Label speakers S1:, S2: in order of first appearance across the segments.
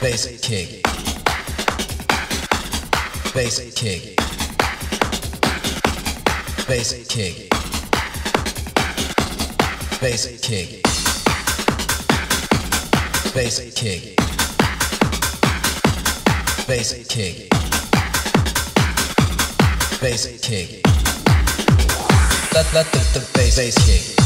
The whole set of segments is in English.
S1: Basic kick. Basic kick. Basic kick. Basic kick. Basic kick. Basic kick. Basic kick. Let let the, the bass kick.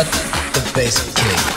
S1: Let the basic kick.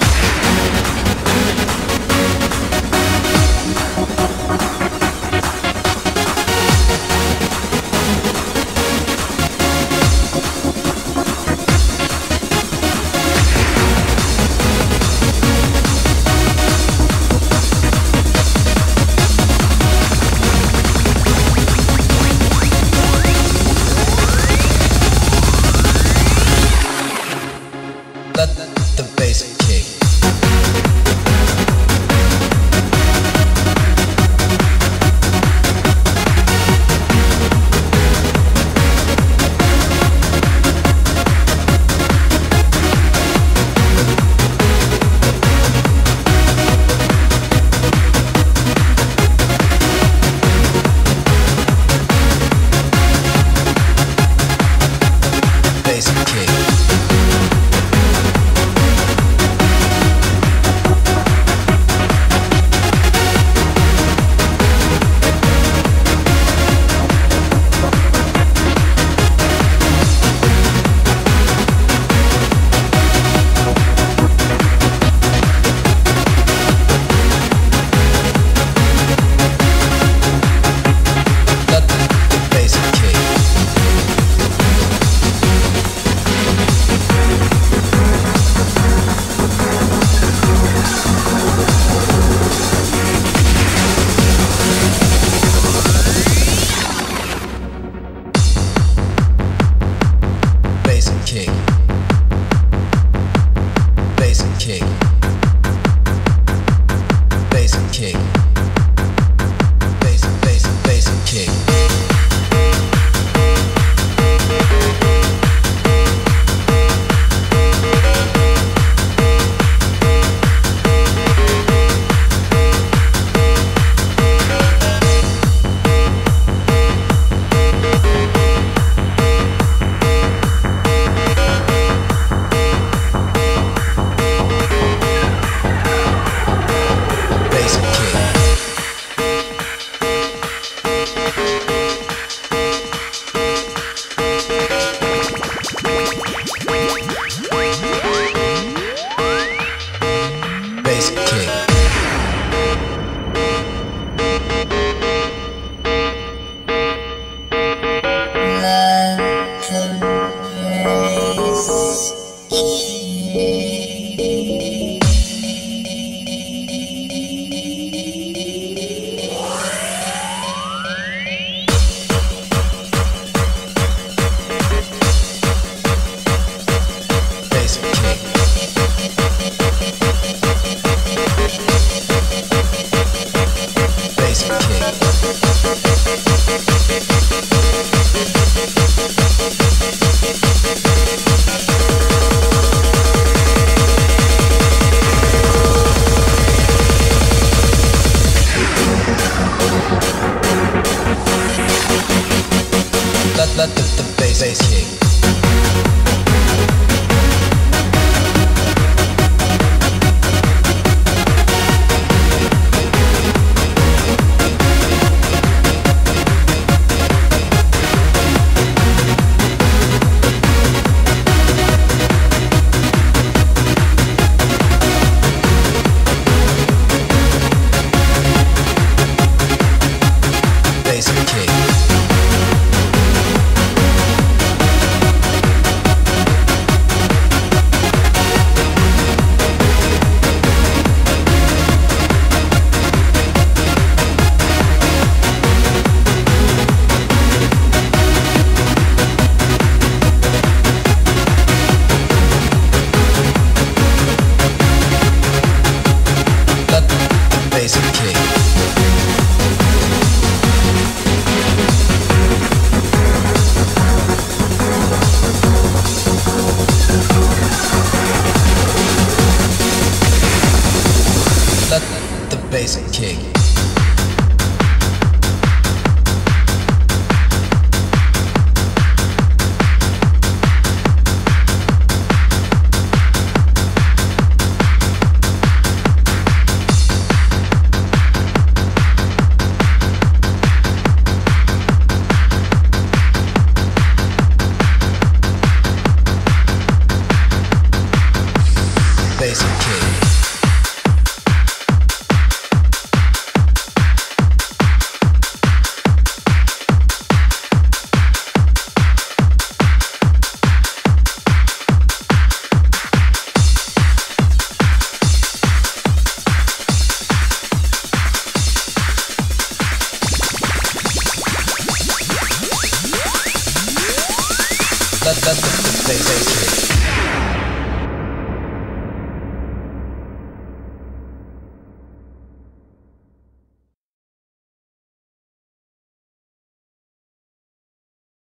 S1: Let, let the, the bass, bass kick. Basic kick. Basic kick. Let, let the, the bass kick.